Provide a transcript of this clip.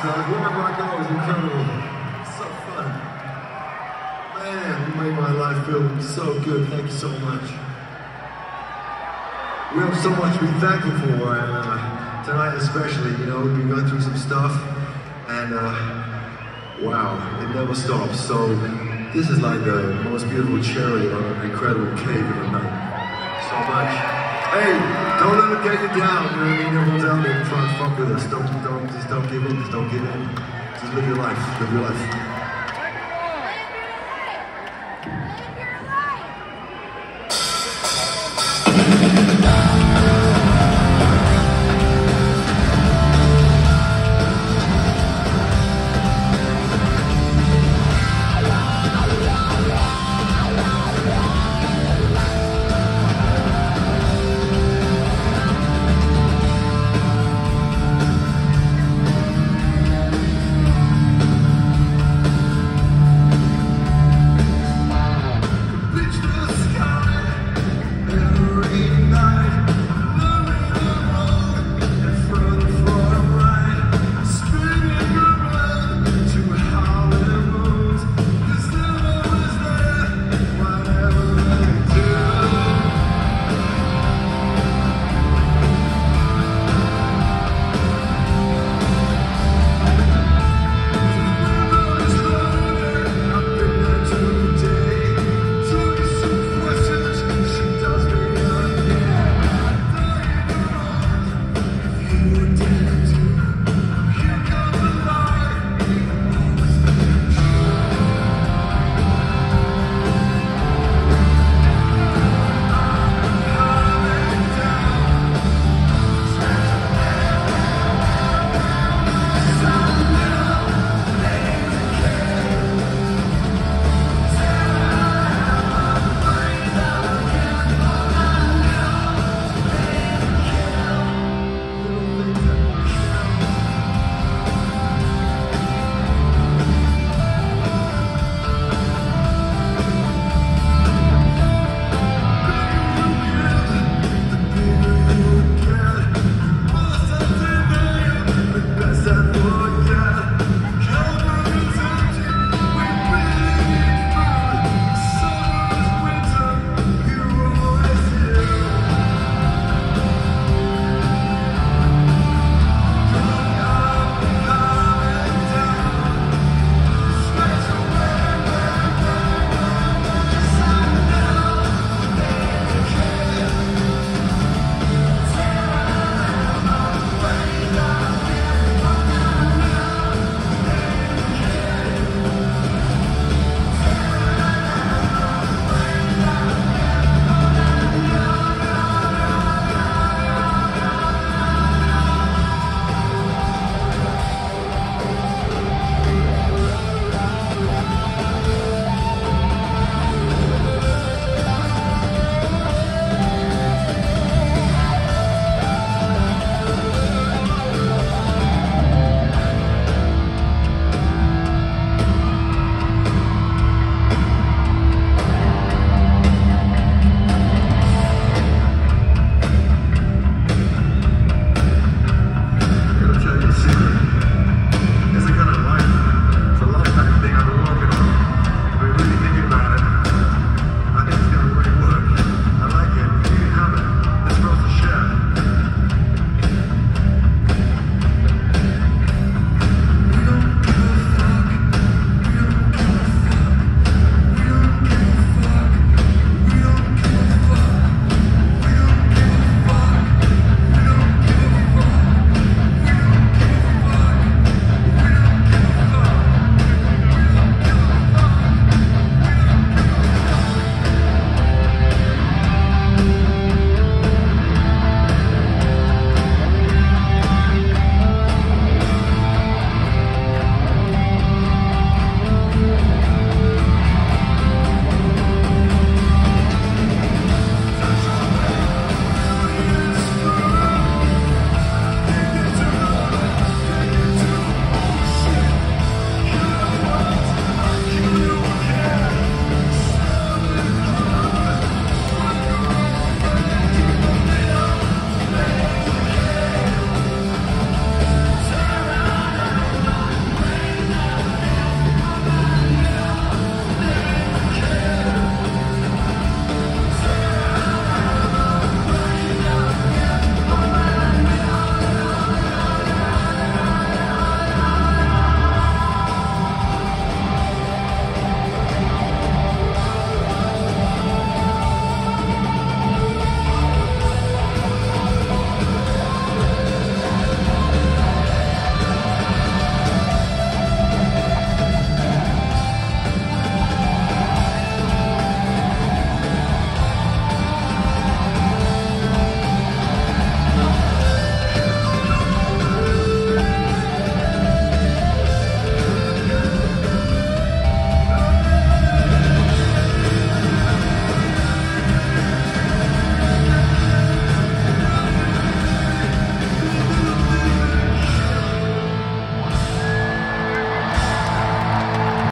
stuff. Wherever I go is incredible. So fun. Man, you made my life feel so good. Thank you so much. We have so much to be thankful for, and uh, tonight especially, you know, we've been going through some stuff, and uh, wow, it never stops. So this is like the most beautiful cherry on an incredible cake of a night. So much. Hey, don't let it get you down. You know what I mean? Everyone's out there trying to fuck with us. Don't, don't, just don't in. Just don't give in. Just live your life. Live your life.